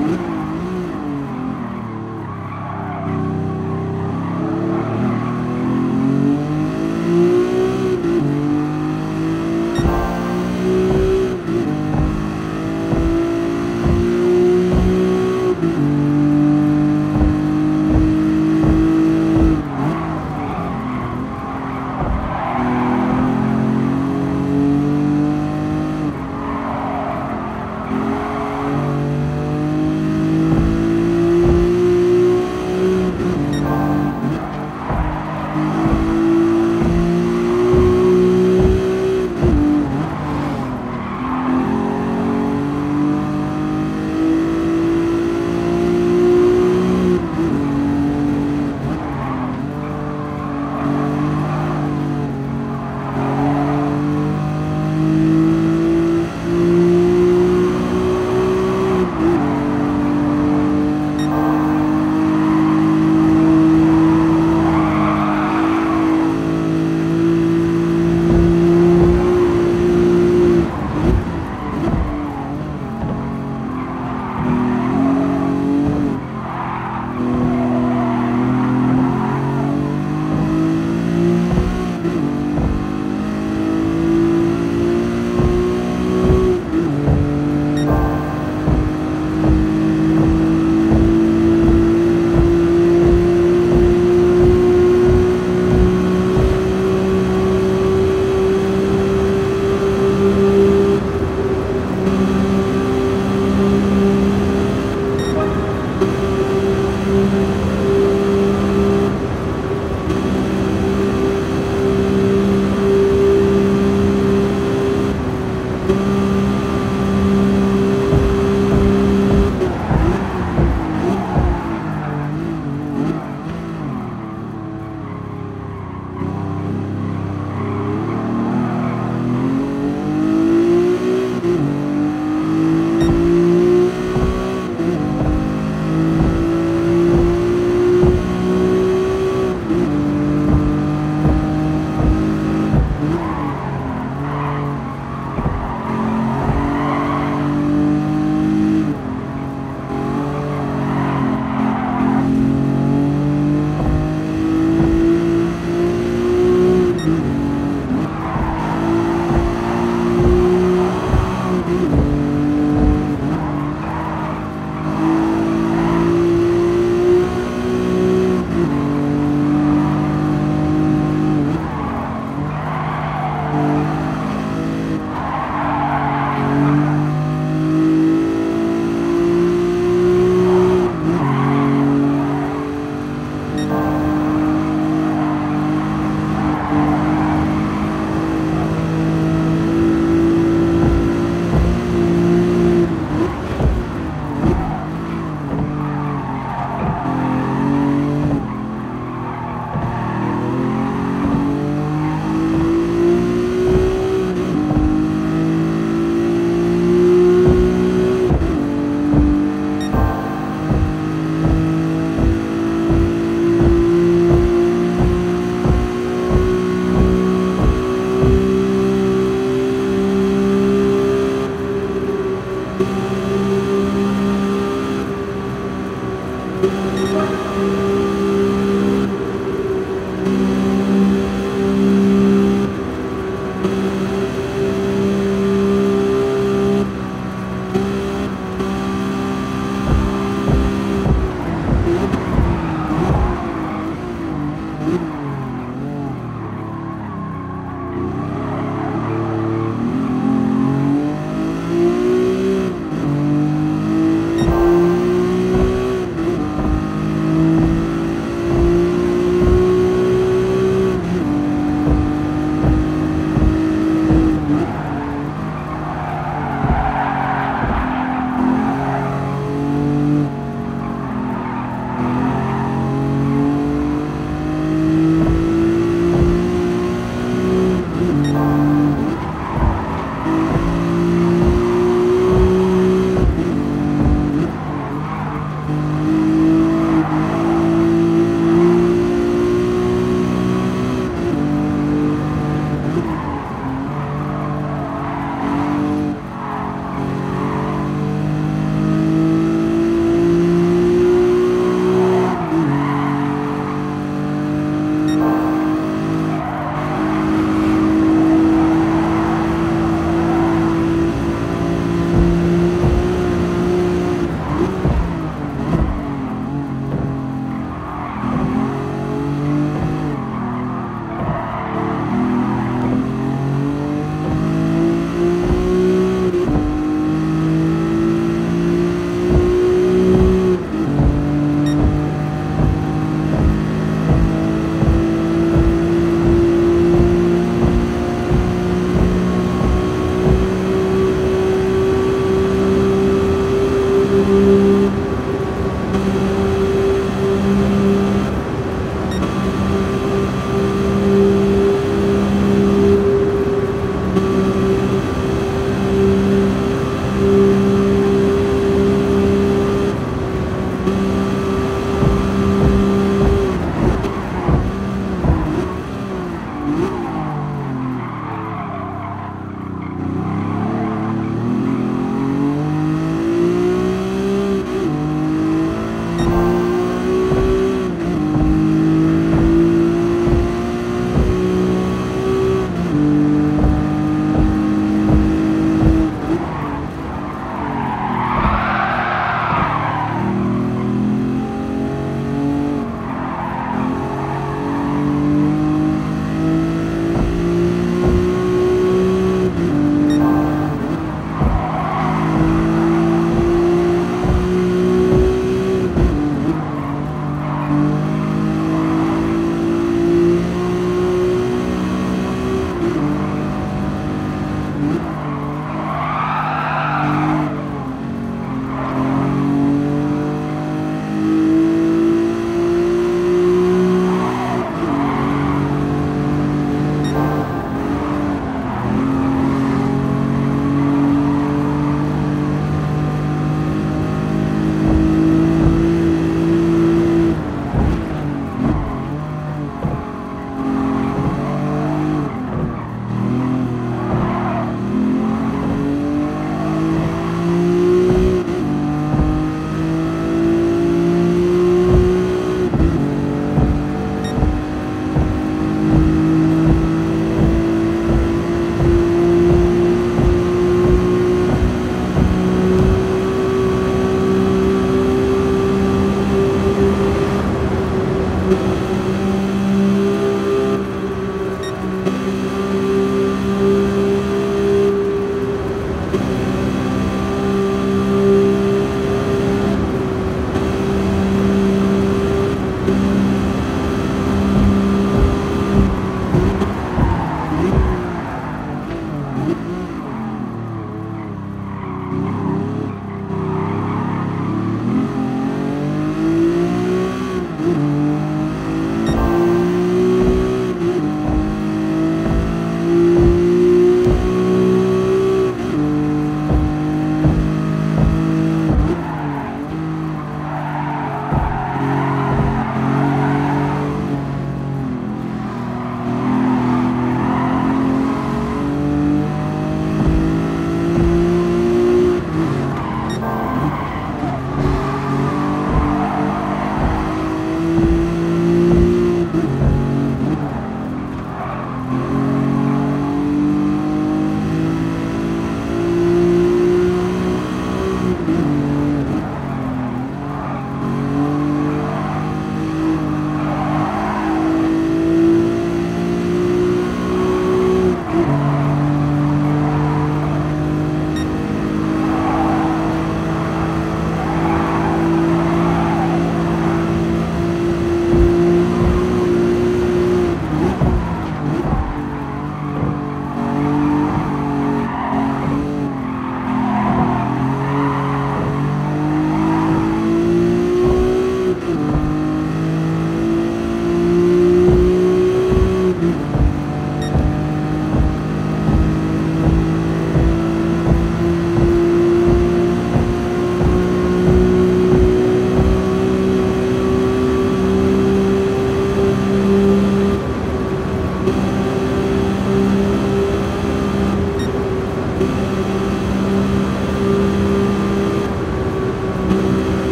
Mm-hmm.